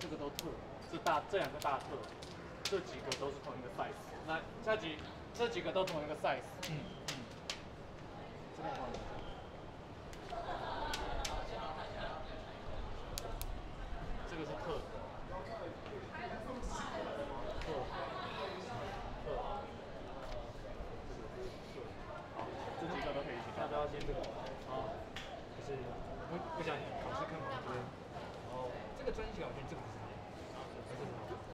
这个都特，这大这两个大特，这几个都是同一个 size。来，下集这几个都同一个 size。嗯嗯。这个换了。这个是特。特。特。好，这几个都可以一起看。要不要先这个？好。就是不不想考试看旁边。专小卷这个不是。